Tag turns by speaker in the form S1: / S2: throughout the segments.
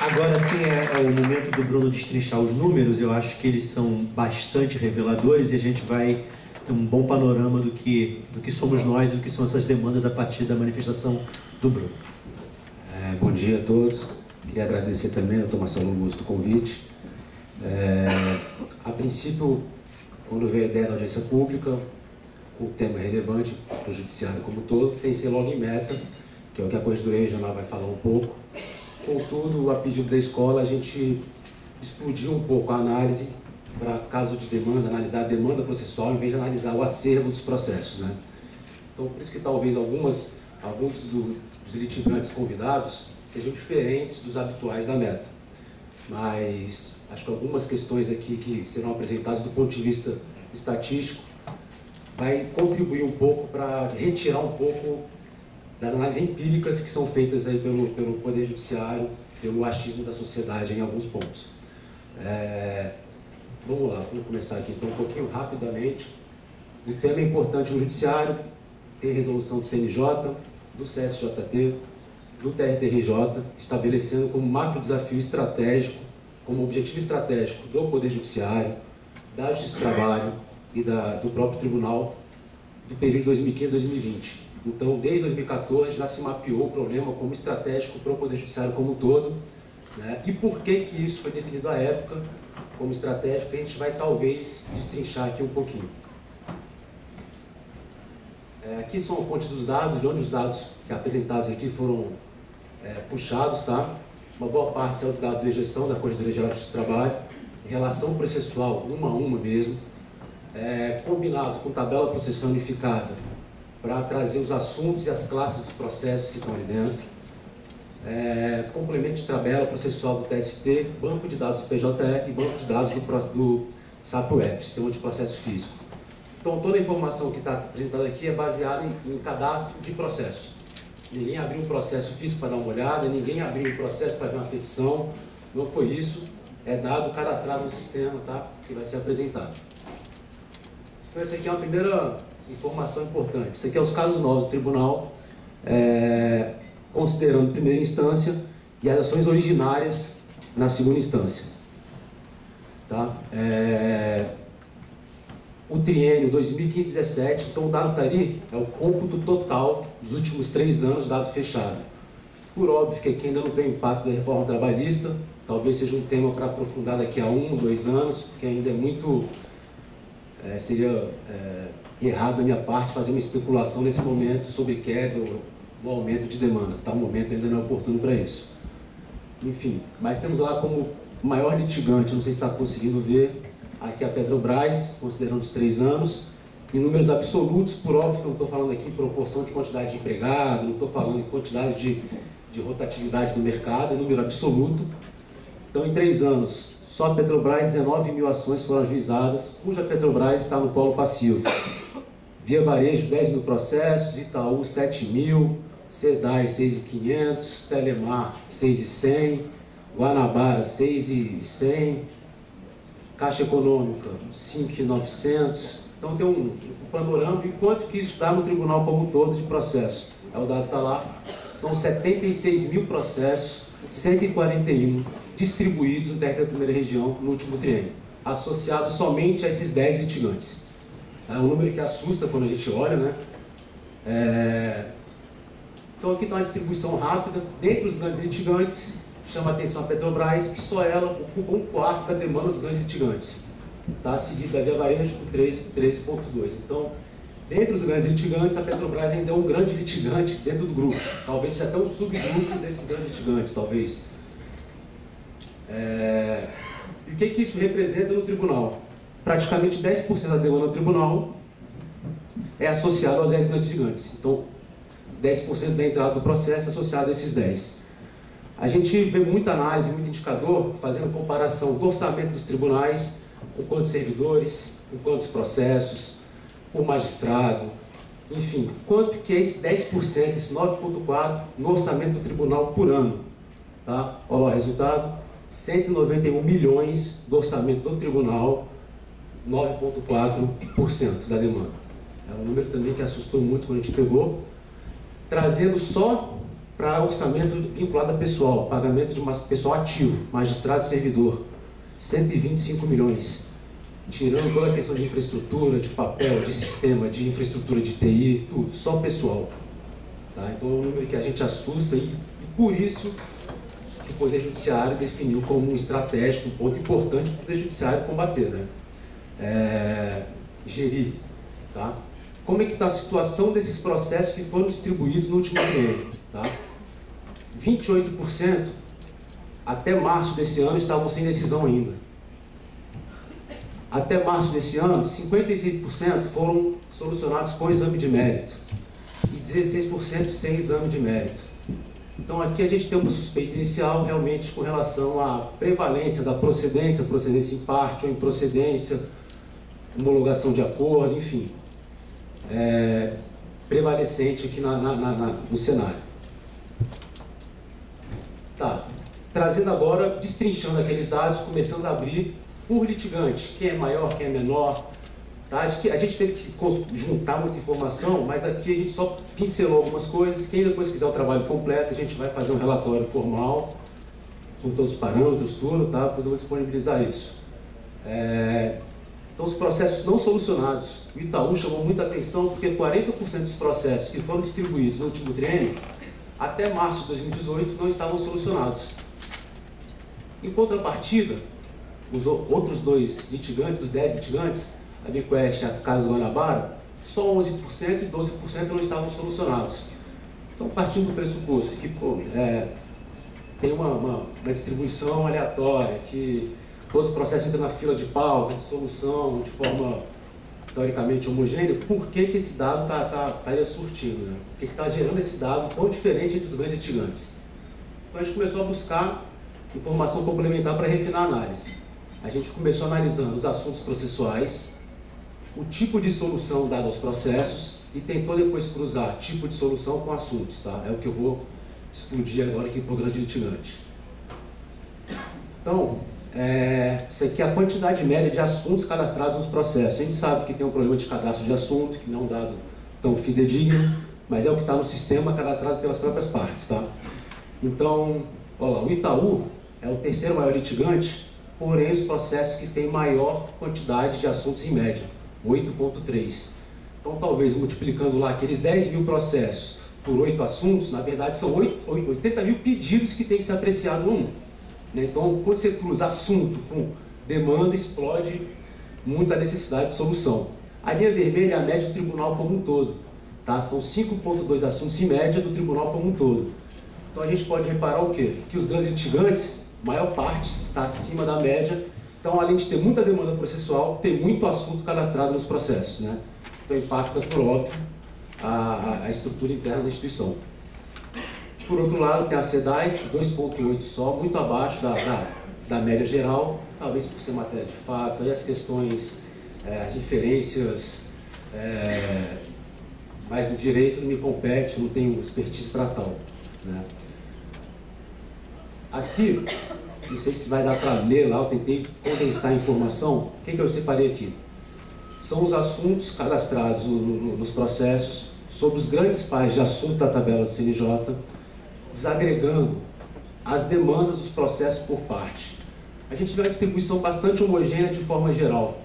S1: Agora sim é, é, o momento do Bruno destrinchar os números. Eu acho que eles são bastante reveladores e a gente vai ter um bom panorama do que, do que somos nós e do que são essas demandas a partir da manifestação do Bruno.
S2: É, bom dia a todos. Queria agradecer também ao Tomás Augusto o convite. É, a princípio, quando veio a ideia da audiência pública, o tema relevante para o judiciário como todo, tem ser logo em meta, que é o que a Corregedoria Regional vai falar um pouco. Contudo, a pedido da escola, a gente explodiu um pouco a análise para caso de demanda, analisar a demanda processual, em vez de analisar o acervo dos processos. Né? Então, por isso que talvez algumas, alguns do, dos litigantes convidados sejam diferentes dos habituais da meta. Mas acho que algumas questões aqui que serão apresentadas do ponto de vista estatístico vai contribuir um pouco para retirar um pouco das análises empíricas que são feitas aí pelo, pelo Poder Judiciário, pelo achismo da sociedade em alguns pontos. É, vamos lá, vamos começar aqui então um pouquinho rapidamente. O tema é importante no Judiciário, tem resolução do CNJ, do CSJT, do TRTRJ, estabelecendo como macro desafio estratégico, como objetivo estratégico do Poder Judiciário, da Justiça do Trabalho e da, do próprio Tribunal do período 2015-2020 então, desde 2014 já se mapeou o problema como estratégico para o Poder Judiciário como um todo. Né? E por que, que isso foi definido à época como estratégico, a gente vai talvez destrinchar aqui um pouquinho. É, aqui são a fonte dos dados, de onde os dados que apresentados aqui foram é, puxados, tá? Uma boa parte saiu do dado de gestão da Corregedoria Geral de Trabalho, em relação processual, uma a uma mesmo, é, combinado com tabela processual unificada para trazer os assuntos e as classes dos processos que estão ali dentro. É, complemento de tabela processual do TST, banco de dados do PJE e banco de dados do, do SAP Web, Sistema de Processo Físico. Então, toda a informação que está apresentada aqui é baseada em, em cadastro de processo. Ninguém abriu um processo físico para dar uma olhada, ninguém abriu um processo para ver uma petição, não foi isso. É dado cadastrado no sistema tá? que vai ser apresentado. Então, essa aqui é uma primeira informação importante. Isso aqui é os casos novos do tribunal, é, considerando primeira instância e as ações originárias na segunda instância. Tá? É, o triênio 2015-17, então o dado está ali, é o cômputo total dos últimos três anos, dado fechado. Por óbvio que aqui ainda não tem impacto da reforma trabalhista, talvez seja um tema para aprofundar daqui a um, dois anos, porque ainda é muito. É, seria é, errado da minha parte fazer uma especulação nesse momento sobre queda ou, aumento de demanda. Tá, o momento ainda não é oportuno para isso. Enfim, mas temos lá como maior litigante, não sei se está conseguindo ver, aqui a Petrobras, considerando os três anos, em números absolutos, por óbvio que não estou falando aqui em proporção de quantidade de empregado, não estou falando em quantidade de, de rotatividade do mercado, em número absoluto. Então, em três anos, só a Petrobras, 19 mil ações foram ajuizadas, cuja Petrobras está no polo passivo. Via Varejo, 10 mil processos, Itaú, 7 mil, Sedai, 6.500, Telemar, 6.100, Guanabara, 6.100, Caixa Econômica, 5.900. Então tem um, um panorama e quanto que isso dá no tribunal como um todo de processo. É o dado está lá, são 76 mil processos, 141 distribuídos no território da primeira região no último triênio, associados somente a esses 10 litigantes. É um número que assusta quando a gente olha, né? É... Então aqui está uma distribuição rápida. Dentre os grandes litigantes, chama a atenção a Petrobras, que só ela ocupa um quarto da demanda dos grandes litigantes. Está seguida a Via Varejo com 13,2. Então, dentre os grandes litigantes, a Petrobras ainda é um grande litigante dentro do grupo. Talvez seja até um subgrupo desses grandes litigantes, talvez. É... E o que, que isso representa no tribunal? praticamente 10% da demanda no tribunal é associado aos 10 grandes gigantes. Então, 10% da entrada do processo é associado a esses 10. A gente vê muita análise, muito indicador, fazendo comparação do orçamento dos tribunais com quantos servidores, com quantos processos, por magistrado, enfim, quanto que é esse 10%, esse 9,4% no orçamento do tribunal por ano. Tá? Olha lá o resultado, 191 milhões do orçamento do tribunal 9,4% da demanda. É um número também que assustou muito quando a gente pegou, trazendo só para orçamento vinculado a pessoal, pagamento de pessoal ativo, magistrado e servidor, 125 milhões, tirando toda a questão de infraestrutura, de papel, de sistema, de infraestrutura de TI, tudo, só pessoal. Tá? Então é um número que a gente assusta e, e por isso que o Poder Judiciário definiu como um estratégico, um ponto importante para o Poder Judiciário combater, né? É, gerir. Tá? Como é que está a situação desses processos que foram distribuídos no último ano? Tá? 28% até março desse ano estavam sem decisão ainda. Até março desse ano, 56% foram solucionados com exame de mérito e 16% sem exame de mérito. Então aqui a gente tem uma suspeita inicial realmente com relação à prevalência da procedência, procedência em parte ou improcedência, homologação de acordo, enfim, é, prevalecente aqui na, na, na, no cenário. Tá, trazendo agora, destrinchando aqueles dados, começando a abrir por litigante, quem é maior, quem é menor. Tá? A gente teve que juntar muita informação, mas aqui a gente só pincelou algumas coisas. Quem depois quiser o trabalho completo, a gente vai fazer um relatório formal, com todos os parâmetros, tudo, tá? depois eu vou disponibilizar isso. É... Então, os processos não solucionados. O Itaú chamou muita atenção porque 40% dos processos que foram distribuídos no último triênio, até março de 2018, não estavam solucionados. Em contrapartida, os outros dois litigantes, os 10 litigantes, a Bequest e a Casa Guanabara, só 11% e 12% não estavam solucionados. Então, partindo do pressuposto que pô, é, tem uma, uma, uma, distribuição aleatória, que todos os processos entram na fila de pauta, de solução, de forma teoricamente homogênea, por que, que esse dado está tá, tá surtindo? Né? Por que está gerando esse dado tão diferente entre os grandes litigantes? Então, a gente começou a buscar informação complementar para refinar a análise. A gente começou analisando os assuntos processuais, o tipo de solução dado aos processos e tentou depois cruzar tipo de solução com assuntos. Tá? É o que eu vou explodir agora aqui para o grande litigante. Então, é, isso aqui é a quantidade média de assuntos cadastrados nos processos. A gente sabe que tem um problema de cadastro de assunto, que não é um dado tão fidedigno, mas é o que está no sistema cadastrado pelas próprias partes. Tá? Então, olha lá, o Itaú é o terceiro maior litigante, porém os processos que têm maior quantidade de assuntos em média, 8.3. Então, talvez multiplicando lá aqueles 10 mil processos por 8 assuntos, na verdade são 8, 80 mil pedidos que tem que ser apreciado no 1. Né? Então, quando você cruza assunto com demanda, explode muito a necessidade de solução. A linha vermelha é a média do tribunal como um todo. Tá? São 5.2 assuntos em média do tribunal como um todo. Então a gente pode reparar o quê? Que os grandes litigantes maior parte está acima da média. Então, além de ter muita demanda processual, tem muito assunto cadastrado nos processos. Né? Então, impacta, por óbvio, a, a estrutura interna da instituição. Por outro lado, tem a SEDAI, 2,8 só, muito abaixo da, da, da, média geral, talvez por ser matéria de fato, e as questões, é, as inferências é, mais do direito não me compete, não tenho expertise para tal. Né? Aqui, não sei se vai dar para ler lá, eu tentei condensar a informação. O que, que eu separei aqui? São os assuntos cadastrados no, no, nos processos sobre os grandes pais de assunto da tabela do CNJ, desagregando as demandas dos processos por parte. A gente vê uma distribuição bastante homogênea de forma geral.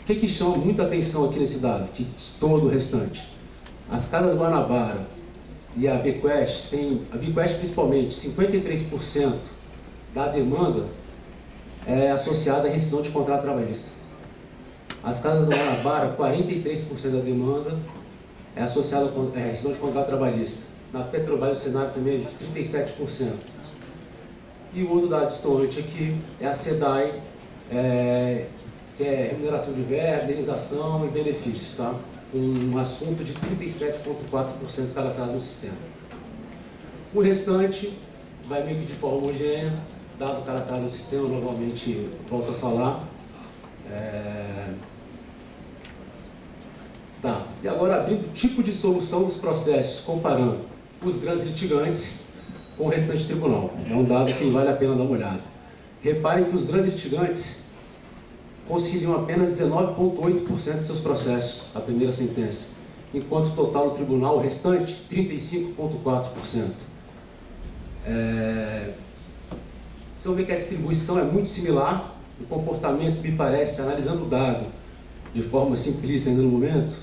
S2: O que, que chama muita atenção aqui nesse dado, que todo o restante? As casas Guanabara, e a Bequest tem, a Bequest principalmente, 53% da demanda é associada à rescisão de contrato trabalhista. As casas da Guanabara, 43% da demanda é associada à é, rescisão de contrato trabalhista. Na Petrobras o cenário também é de 37%. E o outro dado distante aqui é a SEDAI, é, que é remuneração de verba, indenização e benefícios. Tá? Um assunto de 37,4% cadastrado no sistema. O restante vai meio que de forma homogênea, dado cadastrado no sistema, novamente volto a falar. É... Tá. E agora abrindo o tipo de solução dos processos, comparando os grandes litigantes com o restante do tribunal. É um dado que vale a pena dar uma olhada. Reparem que os grandes litigantes conciliam apenas 19,8% de seus processos, a primeira sentença, enquanto o total do tribunal, o restante, 35,4%. É, vão ver que a distribuição é muito similar, o comportamento me parece, analisando o dado de forma simplista ainda no momento,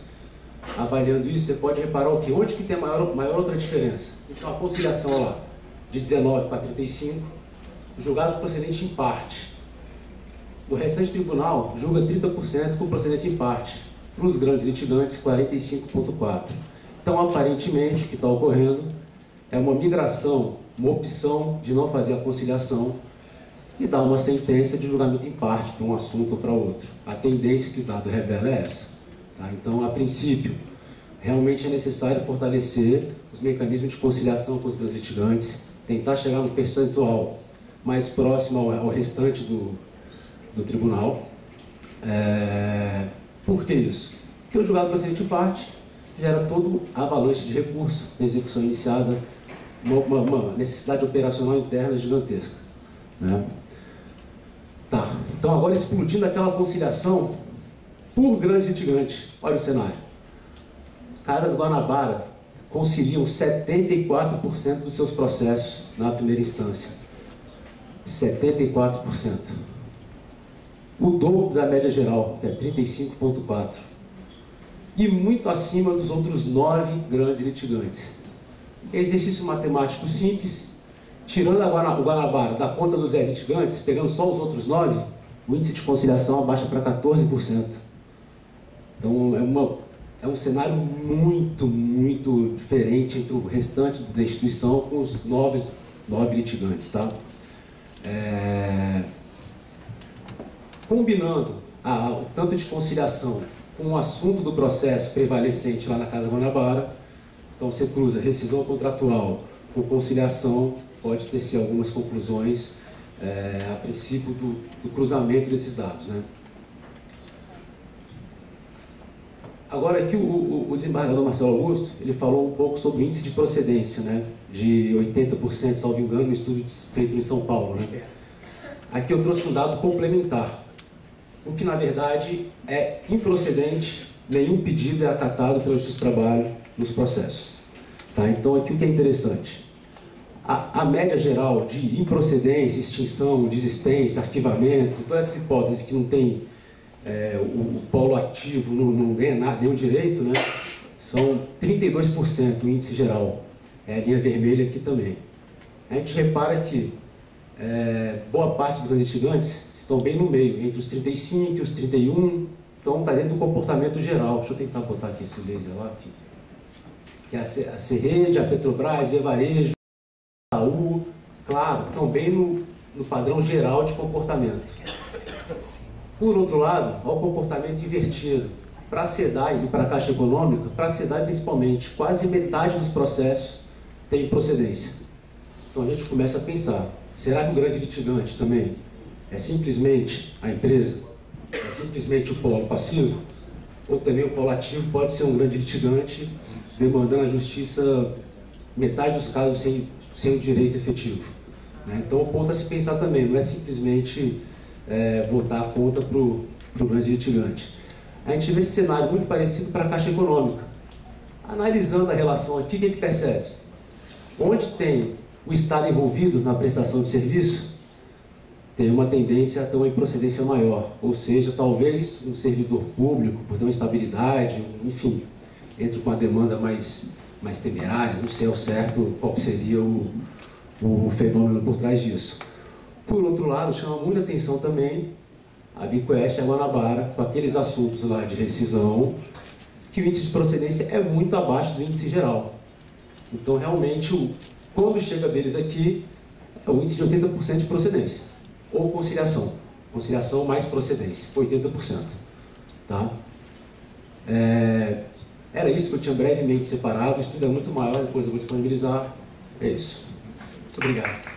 S2: avaliando isso, você pode reparar o que? Onde que tem maior, maior outra diferença? Então, a conciliação lá, de 19 para 35, julgado procedente em parte. O restante tribunal julga 30% com procedência em parte. Para os grandes litigantes, 45,4%. Então, aparentemente, o que está ocorrendo é uma migração, uma opção de não fazer a conciliação e dar uma sentença de julgamento em parte para um assunto ou para outro. A tendência que o dado revela é essa. Tá? Então, a princípio, realmente é necessário fortalecer os mecanismos de conciliação com os grandes litigantes, tentar chegar no percentual mais próximo ao, ao restante do, do tribunal. É... Por que isso? Porque o julgado procedente em parte gera todo a avalanche de recurso na execução iniciada, uma, uma, uma necessidade operacional interna gigantesca. Né? Tá, então agora explodindo aquela conciliação por grande litigante. Olha o cenário. Casas Guanabara conciliam 74% dos seus processos na primeira instância. 74%. O dobro da média geral, que é 35,4%. E muito acima dos outros nove grandes litigantes. Exercício matemático simples. Tirando o Guanabara da conta dos 10 litigantes, pegando só os outros nove, o índice de conciliação abaixa para 14%. Então é, uma, é um cenário muito, muito diferente entre o restante da instituição com os nove, nove litigantes. Tá? É... Combinando a, o tanto de conciliação com o assunto do processo prevalecente lá na Casa Guanabara, então você cruza rescisão contratual com conciliação, pode ter-se algumas conclusões é, a princípio do, do, cruzamento desses dados. Né? Agora aqui o, o, o, desembargador Marcelo Augusto, ele falou um pouco sobre o índice de procedência, né? de 80%, salvo engano, no estudo feito em São Paulo. Né? Aqui eu trouxe um dado complementar, o que na verdade é improcedente, nenhum pedido é acatado pelo Justiça do Trabalho nos processos. Tá? Então aqui o que é interessante, a, a, média geral de improcedência, extinção, desistência, arquivamento, todas essas hipóteses que não tem é, o, o, polo ativo, não, não ganha nada, nenhum direito, né? são 32% o índice geral. É a linha vermelha aqui também. A gente repara que é, boa parte dos grandes litigantes estão bem no meio, entre os 35 e os 31, então está dentro do comportamento geral. Deixa eu tentar botar aqui esse laser lá, aqui. que é a, Serrede, a Petrobras, Via Varejo, a U, claro, estão bem no, no padrão geral de comportamento. Por outro lado, olha o comportamento invertido. Para a SEDAI e para a Caixa Econômica, para a SEDAI principalmente, quase metade dos processos tem procedência. Então a gente começa a pensar, será que o grande litigante também é simplesmente a empresa? É simplesmente o polo passivo? Ou também o polo ativo pode ser um grande litigante demandando a justiça metade dos casos sem, sem o direito efetivo? Né? Então o ponto a se pensar também, não é simplesmente é, botar a conta para o grande litigante. A gente vê esse cenário muito parecido para a Caixa Econômica. Analisando a relação aqui, o que a gente percebe? Onde tem o Estado envolvido na prestação de serviço, tem uma tendência a ter uma improcedência maior. Ou seja, talvez um servidor público, por ter uma estabilidade, enfim, entre com a demanda mais, mais temerária, não sei ao certo qual seria o, o fenômeno por trás disso. Por outro lado, chama muita atenção também a Bicoeste e a Guanabara, com aqueles assuntos lá de rescisão, que o índice de procedência é muito abaixo do índice geral. Então, realmente, o, quando chega deles aqui, é o índice de 80% de procedência. Ou conciliação. Conciliação mais procedência, 80%. Tá? É, era isso que eu tinha brevemente separado. O estudo é muito maior, depois eu vou disponibilizar. É isso. Muito obrigado.